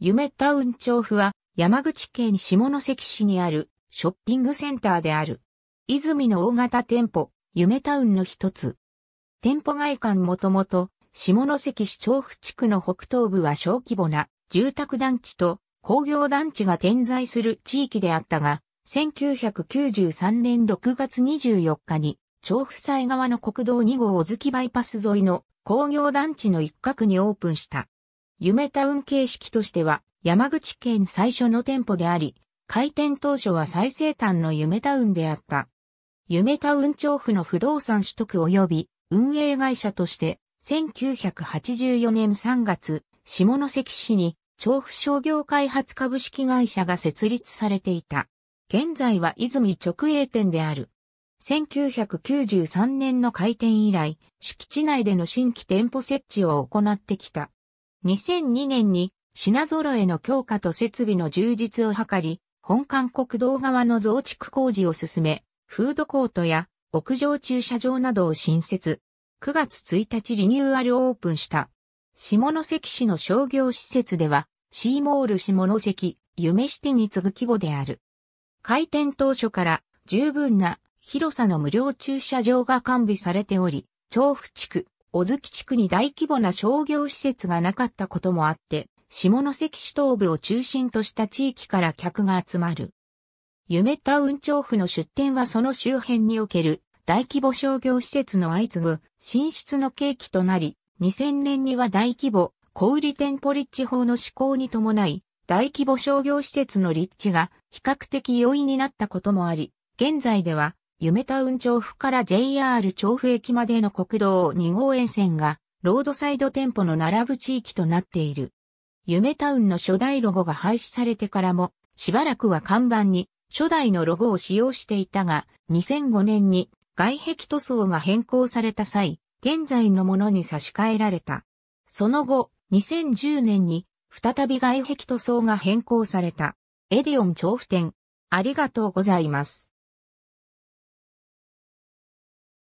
夢タウン調布は山口県下関市にあるショッピングセンターである。泉の大型店舗、夢タウンの一つ。店舗外観もともと下関市調布地区の北東部は小規模な住宅団地と工業団地が点在する地域であったが、1993年6月24日に調布西側の国道2号小月バイパス沿いの工業団地の一角にオープンした。夢タウン形式としては山口県最初の店舗であり、開店当初は最西端の夢タウンであった。夢タウン調布の不動産取得及び運営会社として1984年3月、下関市に調布商業開発株式会社が設立されていた。現在は泉直営店である。1993年の開店以来、敷地内での新規店舗設置を行ってきた。2002年に品揃えの強化と設備の充実を図り、本館国道側の増築工事を進め、フードコートや屋上駐車場などを新設。9月1日リニューアルオープンした。下関市の商業施設では、シーモール下関、夢シティに次ぐ規模である。開店当初から十分な広さの無料駐車場が完備されており、調布地区、小月地区に大規模な商業施設がなかったこともあって、下関市東部を中心とした地域から客が集まる。夢タウン調布の出店はその周辺における大規模商業施設の相次ぐ進出の契機となり、2000年には大規模小売店舗立地法の施行に伴い、大規模商業施設の立地が比較的容易になったこともあり、現在では夢タウン調布から JR 調布駅までの国道2号沿線がロードサイド店舗の並ぶ地域となっている。夢タウンの初代ロゴが廃止されてからもしばらくは看板に初代のロゴを使用していたが2005年に外壁塗装が変更された際、現在のものに差し替えられた。その後、2010年に再び外壁塗装が変更された。エディオン調布店。ありがとうございます。